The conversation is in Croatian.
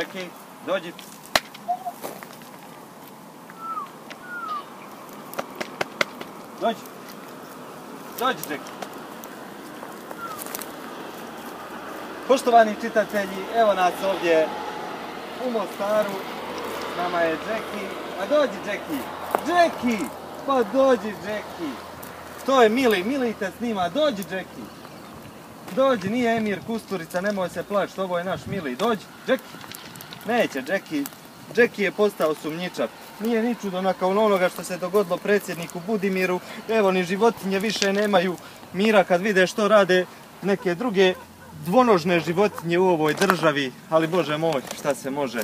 Jackie, dođi. Dođi. Dođi, Jackie. Poštovani čitatelji, evo nas ovdje u Mostaru. Nama je Jackie. A dođi, Jackie. Jackie! Pa dođi, Jackie. To je Mili, Mili te snima. Dođi, Jackie. Dođi, nije Emir Kusturica, nemoj se plaći, ovo je naš Mili. Dođi, Jackie. Neće, Jackie. Jackie je postao sumnjičar. Nije ni čudo nakon onoga što se dogodilo predsjedniku Budimiru. Evo, ni životinje više nemaju mira kad vide što rade neke druge dvonožne životinje u ovoj državi. Ali Bože moj, šta se može